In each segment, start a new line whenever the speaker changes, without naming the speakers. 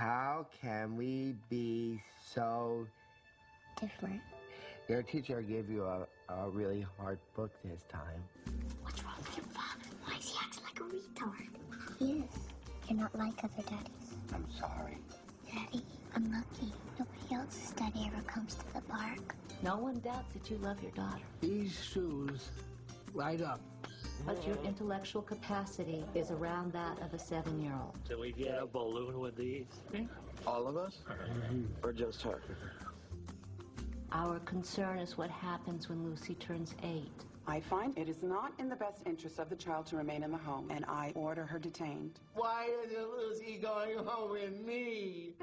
How can we be so
Different.
Your teacher gave you a, a really hard book this time.
What's wrong with your father? Why is he acting like a retard? He is. You're not like other daddies.
I'm sorry.
Daddy, I'm lucky. Nobody else's daddy ever comes to the park.
No one doubts that you love your daughter.
These shoes light up.
But your intellectual capacity is around that of a seven-year-old.
Can we get a balloon with these? Hmm?
All of us? Mm-hmm. Or just her?
Our concern is what happens when Lucy turns eight.
I find it is not in the best interest of the child to remain in the home, and I order her detained.
Why isn't Lucy going home with me?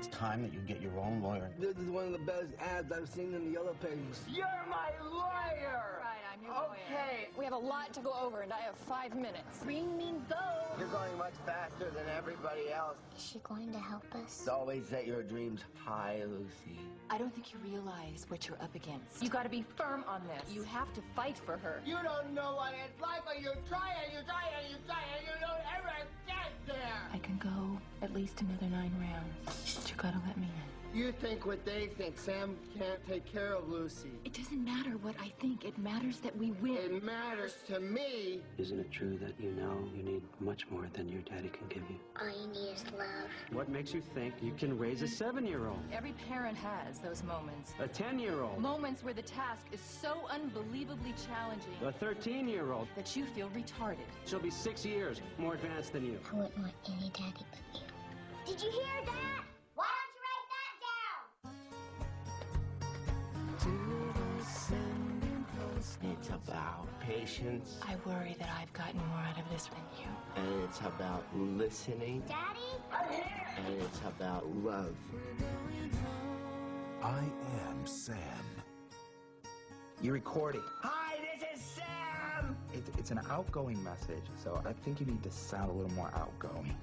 It's time that you get your own lawyer.
This is one of the best ads I've seen in the Yellow Pages.
You're my lawyer!
Right, I'm your
Okay.
lawyer. We have a lot to go over, and I have five minutes.
Bring me those.
You're going much faster than everybody else.
Is she going to help us?
Always set your dreams high, Lucy.
I don't think you realize what you're up against.
You got to be firm on this. You have to fight for her.
You don't know what it's like, but you try and you try and you try and you don't ever get there.
I can go at least another nine rounds. But you gotta let me in.
You think what they think. Sam can't take care of Lucy.
It doesn't matter what I think. It matters that we win.
It matters to me.
Isn't it true that you know you need much more than your daddy can give you?
All you need is love.
What makes you think you can raise a seven-year-old?
Every parent has those moments.
A ten-year-old?
Moments where the task is so unbelievably challenging
A thirteen-year-old?
that you feel retarded.
She'll be six years more advanced than you.
I wouldn't want any daddy but you. Did you hear that?
It's about patience,
I worry that I've gotten more out of this than you.
and it's about listening,
Daddy?
and it's about love.
I am Sam.
You're recording.
Hi, this is Sam!
It, it's an outgoing message, so I think you need to sound a little more outgoing.